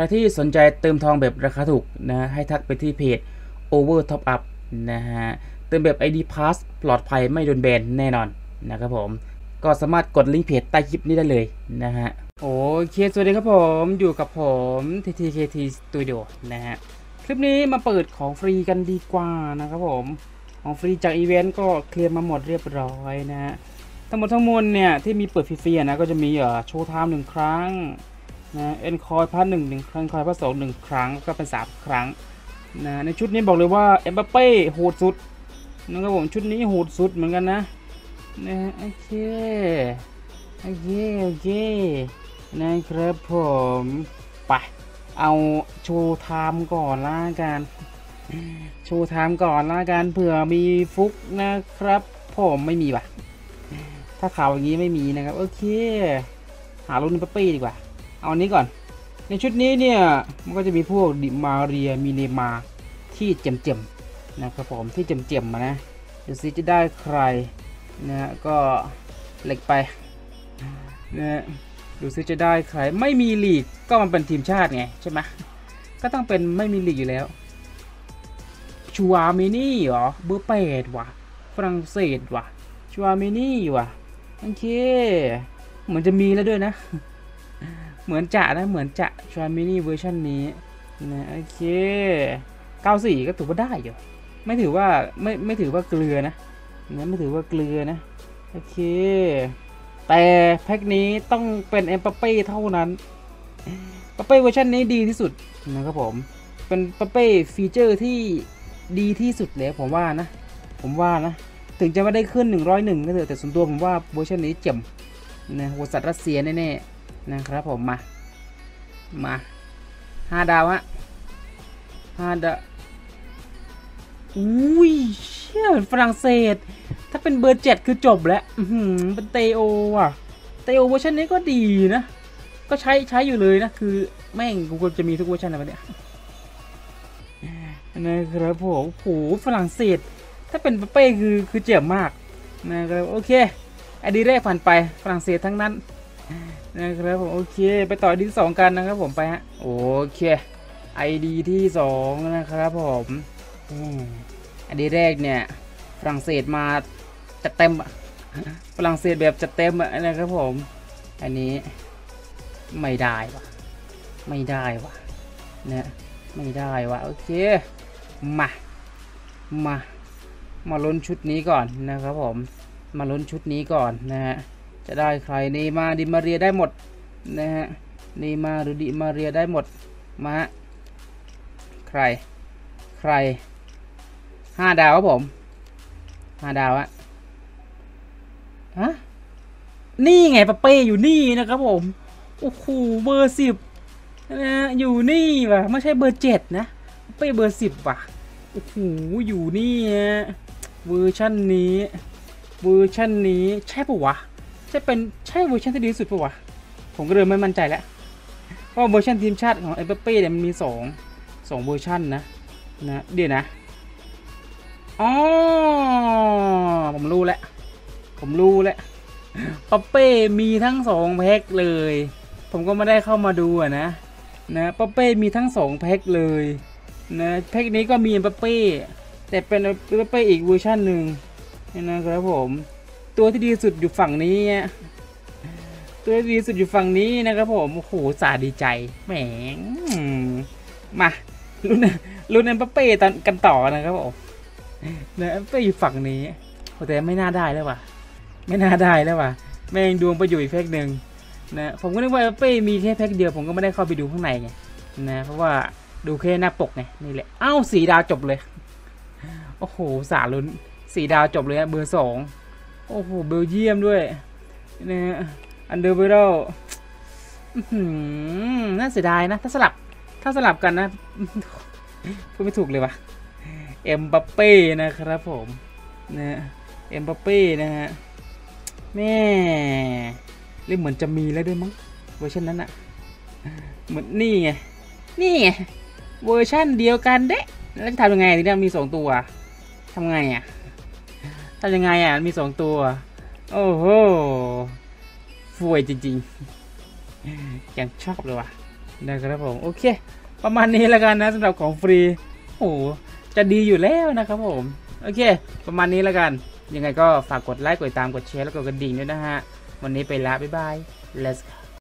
ครที่สนใจเติมทองแบบราคาถูกนะ ให้ทักไปที่เพจ Over Top Up นะฮะ เติมแบบ ID Pass ปลอดภัยไม่โดนแบนแน่นอนนะครับผม ก็สามารถกดลิงก์เพจใต้คลิปนี้ได้เลยนะฮะ โอเค สวัสดีครับผม อยู่กับผม TTKT Studio นะฮะ คลิปนี้มาเปิดของฟรีกันดีกว่านะครับผม ของฟรีจากอีเวนต์ก็เคลียร์มาหมดเรียบร้อยนะฮะ ทั้งหมดทั้งมวลเนี่ยที่มีเปิดฟรีๆนะก็จะมีเอ่อโชว์ไทม์หนึ่งครั้ง นะเอ็นคอยพาร์ทหนึ่งหนึ่งครั้งคอยพาร์ทสองหนึ่งครั้งก็เป็นสามครั้งนะในชุดนี้บอกเลยว่าเอ็มบัปเป้โหดสุดนะครับผมชุดนี้โหดสุดเหมือนกันนะนะโอเคโอเคโอเคนะครับผมไปเอาโชว์ไทม์ก่อนละกันโชว์ไทม์ก่อนละกันเผื่อมีฟุกนะครับผมไม่มีวะถ้าข่าวอย่างนี้ไม่มีนะครับโอเค หารุ่นเปปปี้ดีกว่า เอาอันนี้ก่อน ในชุดนี้เนี่ย มันก็จะมีพวกดิมาเรียมีเนมาที่เจ็มๆนะครับผมที่เจ็มๆมานะเดี๋ยวซิจะได้ใครนะฮะก็เหล็กไปนะดูซิจะได้ใครไม่มีลีกก็มันเป็นทีมชาติไงใช่ไหมก็ต้องเป็นไม่มีลีกอยู่แล้วชัวร์มินี่เหรอเบอร์แปดว่ะฝรั่งเศสว่ะชูอาเมนี่ว่ะโอเคเหมือนจะมีแล้วด้วยนะ เหมือนจะนะเหมือนจะชูอาเมนี่เวอร์ชันนี้นะโอเค 94 ก็ถือว่าได้อยู่ ไม่ถือว่าไม่ไม่ถือว่าเกลือนะนะไม่ถือว่าเกลือนะ โอเค แต่แพ็คนี้ต้องเป็นเอ็มบัปเป้เท่านั้นปาเป้เวอร์ชันนี้ดีที่สุดนะครับผม เป็นปาเป้ฟีเจอร์ที่ดีที่สุดเลยผมว่านะ ผมว่านะ ถึงจะไม่ได้ขึ้น 101 ก็เถอะแต่ส่วนตัวผมว่าเวอร์ชันนี้เจ๋มนะบริษัทรัสเซียแน่ๆ นะครับผมมา มาห้าดาวฮะห้าดาวอุ้ยเชี่ยฝรั่งเศส ถ้าเป็นเบอร์เจ็ดคือจบแล้วอื้อหือเป็นเตโอว่ะ เตโอเวอร์ชันนี้ก็ดีนะ ก็ใช้ใช้อยู่เลยนะ คือแม่งกูก็จะมีทุกเวอร์ชันอะไรเนี่ยนะครับผมโหฝรั่งเศส ถ้าเป็นเป้คือคือเจ็บมากนะครับโอเค ID แรกผ่านไปฝรั่งเศสทั้งนั้น นะครับผมโอเค ไปต่อ ID สองกันนะครับผมไปฮะโอเค ID ที่สองนะครับผม ID แรกเนี่ยฝรั่งเศสมาจัดเต็มฝรั่งเศสแบบจัดเต็มอะนะครับผม อันนี้ไม่ได้วะไม่ได้วะเนี่ยไม่ได้วะโอเคมามามาลุ้นชุดนี้ก่อนนะครับผม มาลุ้นชุดนี้ก่อนนะฮะ จะได้ใครนีมาดิมาเรียได้หมดนะฮะนีมาหรือดิมาเรียได้หมดมาใคร ใครห้าดาวครับผมห้าดาวอะฮะนี่ไงปะเป้อยู่นี่นะครับผมโอ้โหเบอร์สิบนะอยู่นี่ว่ะไม่ใช่เบอร์เจ็ดนะเป้เบอร์สิบว่ะโอ้โหอยู่นี่ฮะเวอร์ชันนี้เวอร์ชันนี้ใช่ปะวะ ใช่เป็นใช่เวอร์ชันที่ดีที่สุดปะวะ ผมก็เริ่มไม่มั่นใจแล้วเพราะเวอร์ชันทีมชาติของเอ็มบัปเป้เนี่ยมันมีสองสองเวอร์ชันนะนะเดี๋ยวนะอ๋อผมรู้แล้วผมรู้แล้วปเป้มีทั้งสองแพ็คเลย ผมก็ไม่ได้เข้ามาดูอะนะนะปเป้มีทั้งสองแพ็คเลยนะแพ็กนี้ก็มีเอ็มบัปเป้แต่เป็นเอ็มบัปเป้อีกเวอร์ชันหนึ่งนะครับผม ตัวที่ดีสุดอยู่ฝั่งนี้ตัวที่ดีสุดอยู่ฝั่งนี้นะครับผมโอ้โหสาดีใจแหมมาลุ้นลุ้นเอ็มบัปเป้กันต่อนะครับผมนะเอ็มบัปเป้อยู่ฝั่งนี้แต่ไม่น่าได้แล้วว่ะ ไม่น่าได้แล้วว่ะแม่งดวงไปอยู่อีกแพ็กหนึ่งนะผมก็นึกว่าเอ็มเป้มีแค่แพ็กเดียวผมก็ไม่ได้เข้าไปดูข้างในไงนะเพราะว่าดูแค่หน้าปกไงนี่แหละอ้าวสี่ดาวจบเลย โอ้โหสาลุ้นสี่ดาวจบเลยเบอร์สอง โอ้โห เบลเยียมด้วยนะอันเดอร์เบอร์น่าเสียดายนะ ถ้าสลับ ถ้าสลับกันนะพูดไม่ถูกเลยวะเอ็มบัปเป้นะครับผมนะเอ็มบัปเป้นะฮะแม่เรียกเหมือนจะมีแล้วด้วยมั้งเวอร์ชันนั้นอะเหมือนนี่ไง นี่ไง เวอร์ชั่นเดียวกันเด้แล้วจะทำยังไงทีนี้มีสองตัวทำไงอะ ทำยังไงอะมีสองตัว โอ้โหฟวยจริงๆ ยังชอบเลยว่ะนะครับผม โอเค ประมาณนี้แล้วกันนะสำหรับของฟรี โอ้จะดีอยู่แล้วนะครับผม โอเค ประมาณนี้แล้วกัน ยังไงก็ฝากกดไลค์ กดติดตาม กดแชร์ แล้วก็กดกระดิ่งด้วยนะฮะ วันนี้ไปละ บ๊ายบาย let's go